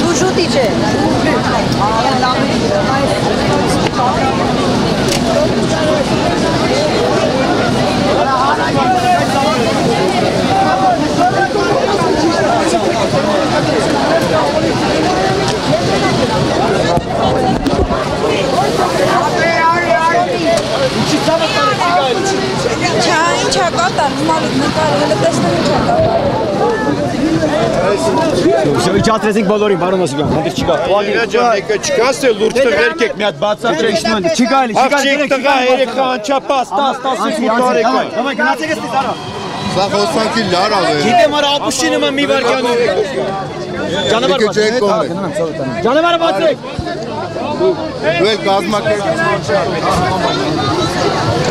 Toujours DJ. Վճատրեցինք բոլորին, բարոն Նասիբյան, հանդես չկա։ Ուղղակի ջան, եկա չկա, ասե լուրջ տղերք եք մի հատ բացատրե իշման։ Չկա էլի, չկա։ Աղջիկ տղա, երեքա անչափած, 10-15 տարեկան։ Դավայ գնացեք էստի տարա։ Սա խոսանքի լար ավ է։ Գիտեմ, արա ապուշի նման մի վարքանում։ Ճանապարհ բացեք։ Ճանապարհ բացեք։ Դու էլ կազմակերպիչ չար։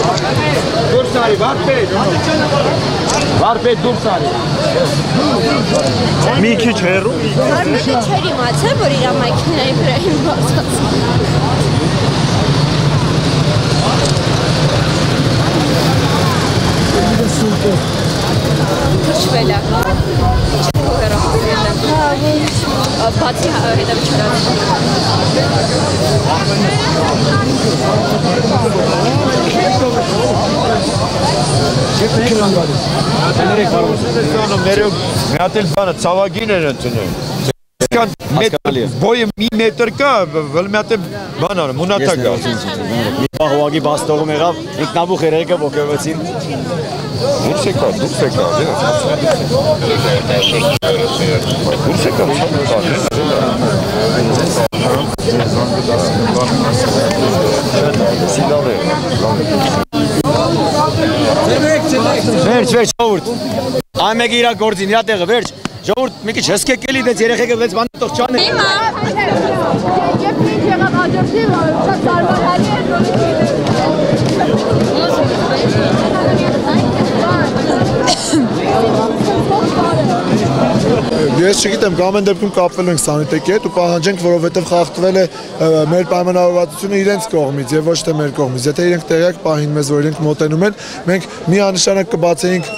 Դուրս արի, վարպետ։ Վարպետ դուրս արի։ Մի քիչ հեռու։ Արմենը չեր իմացել, որ իր մայքիների վրա են բացած։ Քշվել է։ Հա, բացի հետաքրքրած։ Ներող, մի հատ էլ բանը ցավագին են ընդունում։ Կան Հասկանալի է։ բոյը մի մետր կա, վլ մի հատ էլ բան անը, մունատա կա։ Մի բաղ ուղագի բաստողում եղավ, ինքնաբուխ երեքը ոգևեցին։ Դուրս եկա, դուրս եկա, դուրս եկա, Սիլավ է։ Վերջ, վերջ, ժողովուրդ։ Այն մեկը իր գործին, իր տեղը, վերջ։ Ժողովուրդ, մի քիչ հսկեք էլի դες երեխեքը վեց բան տող չանը։ Երբ ինչ եղավ աջակցի, շատ զարմանալի էր, Ես չգիտեմ, կամ են դեպքում կապվել ենք սանիտեկի հետ ու պահանջենք, որովհետև խախտվել է մեր պայմանավորվածությունը իրենց կողմից եւ ոչ թե մեր կողմից։ Եթե իրենք տեղյակ պահին մեզ, որ իրենք մոտենում են, մենք միանշանակ կբացեինք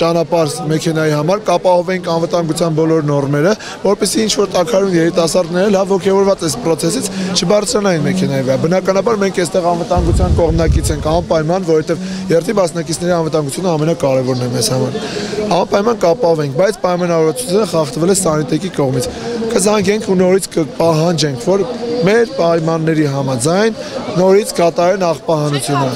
ճանապարհ մեքենայի համար, կապահովեինք անվտանգության բոլոր նորմերը, որպեսզի ինչ որ տակարուն երիտասարդները լավ ողջավորված այս process-ից չբարձրանային մեքենայի վրա։ Բնականաբար մենք այստեղ անվտանգության կողմնակից ենք անպայման, որովհետև երթի մասնակիցների անվտանգությունը ամենակարևորն է մեզ համար։ Անպայման կապահովենք, բայց պայմանավորվածությունը խախտվել է սանիտեկի կողմից։ Կզանգենք ու նորից կպահանջենք, որ մեր պայմանների համաձայն նորից կատարեն աղբահանությունը։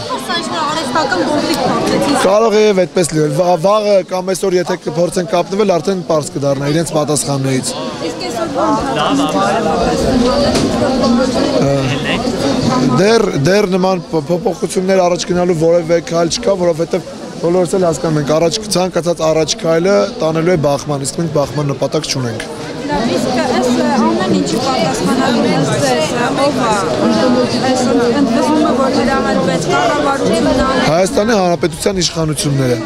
Արեստական կոնֆլիկտ բացեցին։ Կարող է եւ այդպես լինել։ Վա- Վաղը կամ այսօր եթե կփորձեն կապնվել, արդեն པարզ կդառնա իրենց պատասխաններից։ Իսկ այսօր Դեռ դեռ նման փոփոխություններ առաջ գնալու որևէ քայլ չկա, որովհետեւ բոլորս էլ հասկանում ենք, առաջ ցանկացած առաջ քայլը տանելու է բախման, իսկ մենք բախման նպատակ չունենք։ Լավ, իսկ այս ամեն ինչի պատասխանատու ըստ ձեզ ով է։ Այս ընդվզումը, որ հրահարվեց կառավարությունն ան Հայաստանի Հանրապետության իշխանությունները,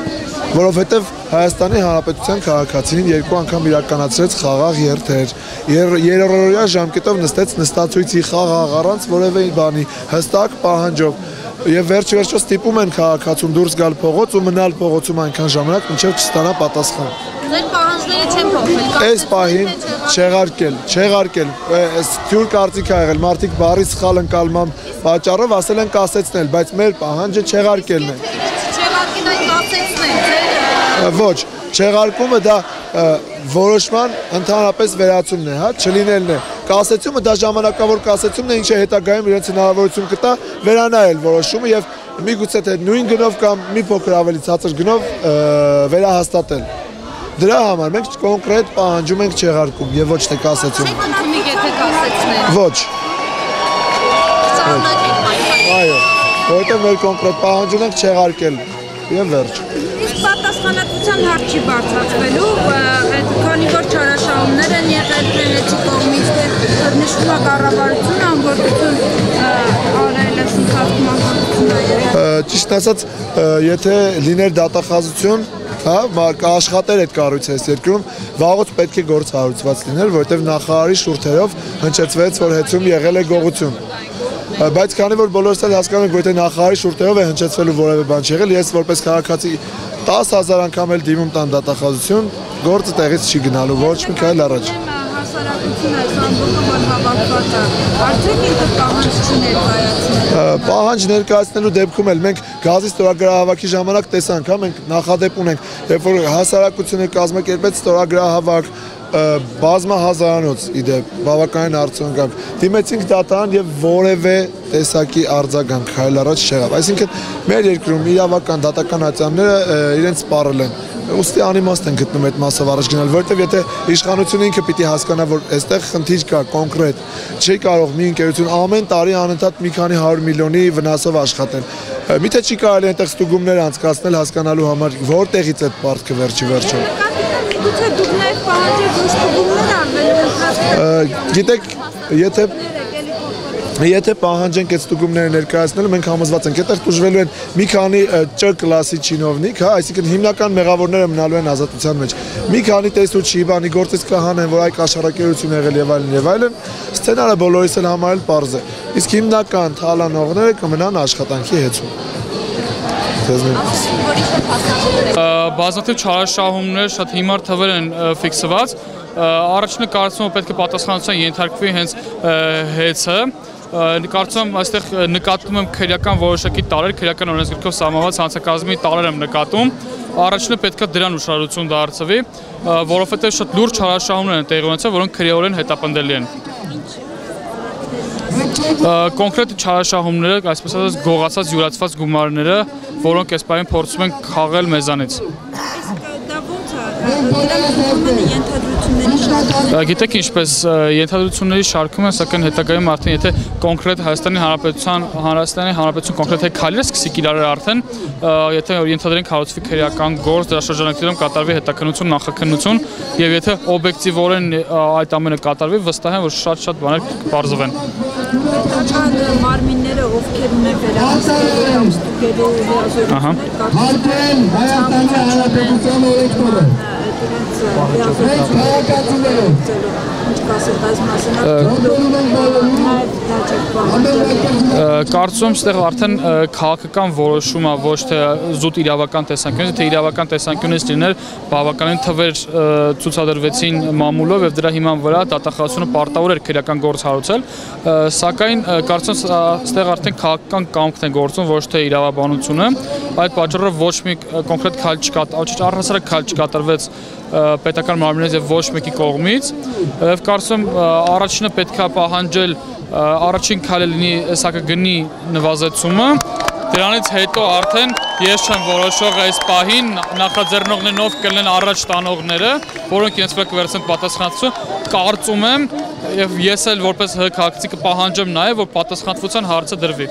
որովհետև Հայաստանի Հանրապետության քաղաքացին երկու անգամ իրականացրեց խաղաղ երթեր, եր- երրորդյա ժամկետով նստեց նստացույցի խաղաղ առանց որևէ բանի հստակ պահանջով եւ վերջ-վերջո ստիպում են քաղաքացուն դուրս գալ փողոց ու մնալ փողոցում այնքան ժամանակ, մինչեւ չստանա պատասխան։ Ձեր պահանջները չեն փոխվել։ Այս պահին չեղարկել, չեղարկել, այս թյուր կարծիք ա եղել, մարդիկ բարի սխալ ընկալման պատճառով ասել են կասեցնել, բայց մեր պահանջը չեղարկելն է։ Չեղարկին այն կացեցնեն, ձեր Ոչ, չեղարկումը դա որոշման ընդհանրապես վերացումն է, հա, չլինելն է։ Կասեցումը դա ժամանակավոր կասեցումն է, ինչը հետագայում իրենց հնարավորություն կտա վերանայել որոշումը եւ միգուցե թե նույն գնով կամ մի փոքր ավելի ցածր գնով վերահաստատել։ Դրա համար մենք կոնկրետ պահանջում ենք չեղարկում եւ ոչ թե կասեցում։ ընդունիկ եթե կասեցնեն։ Ոչ, այո, որովհետեւ մեր կոնկրետ պահանջում ենք չեղարկել եւ վերջ։ Իսկ պատասխանատվության հարց չի բարձրացվելու, այդ քանի որ չարաշահումներ են եղել Պրենեցի կողմից, թե նշվում է կառավարությունը անգործություն արել այս ընթացքում անգործությունները։ Ը, ճիշտ ասած, եթե լիներ դատախազություն, հա, կաշխատեր այդ կառույցը այս երկրում, վաղուց պետք է գործ հարուցված լիներ, որովհետև նախարարի շուրթերով հնչեցվեց, որ հեծում եղել է գողություն։ Բայց քանի որ բոլորս էլ հասկանում ենք, որ եթե նախարարի շուրթերով է հնչեցվելու որևէ բան չեղել, ես որպես քաղաքացի 10000 անգամ էլ դիմում տան դատախազություն, գործը տեղից չի գնալու ոչ մի քայլ առաջ։ հասարակությունը այս հավաքված է, արդյոք ինքը պահանջ չի ներկայացնել։ պահանջ ներկայացնելու դեպքում էլ մենք գազի ստորագրահավաքի ժամանակ տեսանք, հա, մենք նախադեպ ունենք, երբ որ հասարակությունը կազմակերպեց ստորագրահավաք բազմա հազարանոց իդեպ բավականին արդյունքակ դիմեցինք դատարան եւ որևէ տեսակի արձագանք հայլ առաջ չեղավ այսինքն մեր երկրում իրավական դատական ատյանները իրենց սպառել են ուստի անիմաստ են գտնում այդ մասով առաջ գնալ, որովհետև եթե իշխանությունը ինքը պիտի հասկանա, որ այստեղ խնդիր կա կոնկրետ, չի կարող մի ընկերություն ամեն տարի անընդհատ մի քանի 100 միլիոնի վնասով աշխատել։ Միթե չի կարելի այնտեղ ստուգումներ անցկացնել հասկանալու համար, որտեղից այդ պարտքը վերջի վերջո։ Գուցե դուք նաև պահանջեք ոչ ստուգումներ արվելու ընթացքում։ Գիտեք, եթե Եթե պահանջենք այդ ստուգումները ներկայացնելու, մենք համոզված ենք, այդտեղ դժվելու են մի քանի Չ կլասի չինովնիկ, հա, այսինքն հիմնական մեղավորները մնալու են ազատության մեջ։ Մի քանի տեսու չի բանի գործից կհանեն, որ այ կաշառակերություն եղել եւ այլն եւ այլն, սցենարը բոլորիս էլ համարել པարզ է։ Իսկ հիմնական թալանողները կմնան աշխատանքի հեծում։ Բազմաթիվ չարաշահումներ շատ հիմար թվեր են ֆիքսված առաջինը կարծում եմ պետք է պատասխանատվության ենթարկվի հենց հեծը կարծում եմ այստեղ նկատում եմ քրեական որոշակի տարեր, քրեական օրենսգրքով սահմանված հանցակազմի տարեր եմ նկատում։ Առաջինը պետքա դրան ուշադրություն դարձվի, որովհետև շատ լուրջ հարաշահումներ են տեղի ունեցել, որոնք քրեորեն հետապնդելի են կոնկրետ չարաշահումները, այսպես ասած, գողացած յուրացված գումարները, որոնք այս պահին փորձում են քաղել մեզանից։ Գիտեք ինչպես ենթադրությունների շարքում են, սակայն հետագայում արդեն եթե կոնկրետ Հայաստանի Հանրապետության Հանրաստանի Հանրապետություն կոնկրետ հետ քայլեր սկսի կիրառել արդեն, եթե ենթադրենք հարուցվի քրեական գործ, դրա շրջանակներում կատարվի հետաքննություն, նախաքննություն եւ եթե օբյեկտիվորեն այդ ամենը կատարվի, վստահ եմ որ շատ-շատ բաներ կբարձվեն մարմինները ովքեր ունեն վերահսկելու կամ ստուգելու լիազորություններ, կարծում եմ Հանրապետության օրենքները Կարծում եմ, ստեղ արդեն քաղաքական որոշում է ոչ թե զուտ իրավական տեսանկյունից, թե իրավական տեսանկյունից լիներ բավականին թվեր ցուցադրվեցին մամուլով եւ դրա հիման վրա դատախազությունը պարտավոր էր քրեական գործ հարուցել, սակայն կարծում եմ, ստեղ արդեն քաղաքական կամքն է գործում, ոչ թե իրավաբանությունը։ Այդ պատճառով ոչ մի կոնկրետ քայլ չկա, առհասարակ քայլ չկատարվեց պետական մարմիններից եւ ոչ մեկի կողմից եւ կարծում առաջինը պետքա պահանջել առաջին քայլը լինի սակագնի նվազեցումը Դրանից հետո արդեն ես չեմ որոշող այս պահին նախաձեռնողներն ով կլինեն առաջ տանողները, որոնք իրենց վրա կվերցնեն պատասխանատվություն, կարծում եմ եւ ես էլ որպես ՀԿ քաղաքացի կպահանջեմ նաեւ որ պատասխանատվության հարցը դրվի։